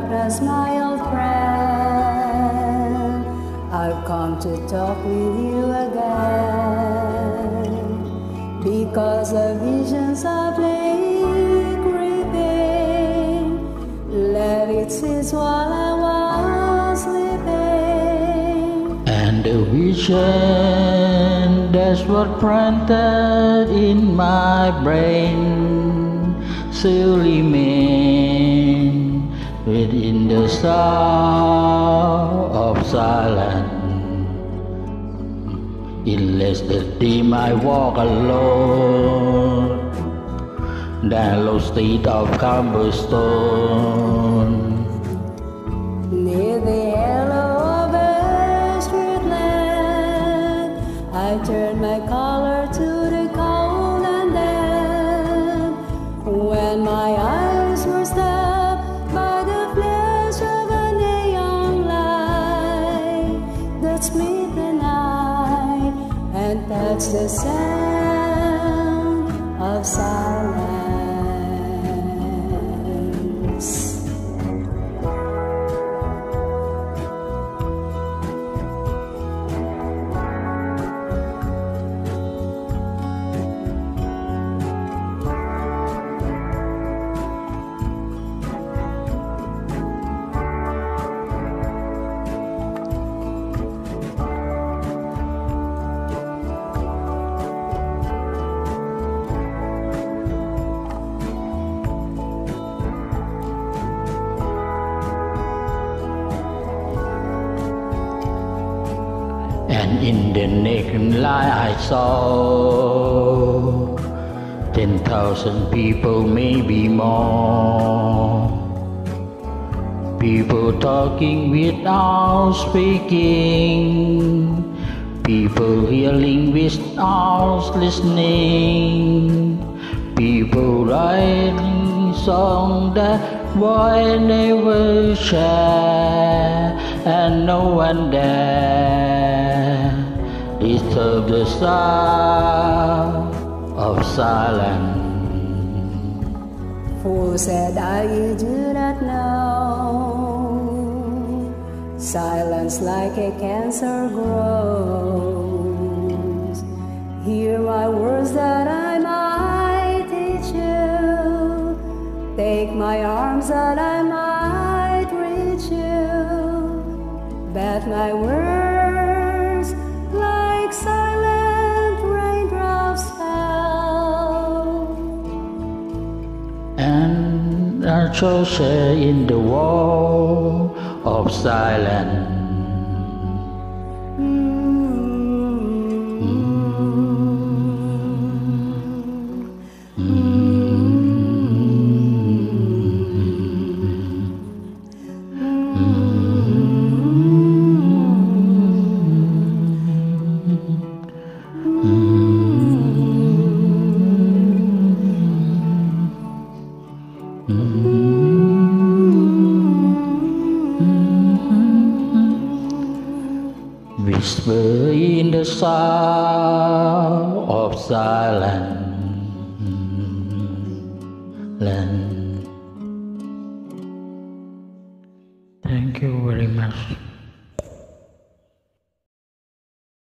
Darkness, my old friend. I've come to talk with you again because the visions of late creeping let it cease while I was sleeping. And the vision that's what planted in my brain still remain within the sound of silence. In less the dim I walk alone down low state of cobblestone. Touched the sound of silence. And in the naked light I saw ten thousand people, maybe more. People talking without speaking, people hearing without listening, people writing songs that boy never share, and no one dare disturb the sound of silence. Fool said I do not know. Silence like a cancer grows. Hear my words that I might teach you. Take my arms that I might reach you. That my words our share in the wall of silence. Whisper in the sound of silence. Thank you very much.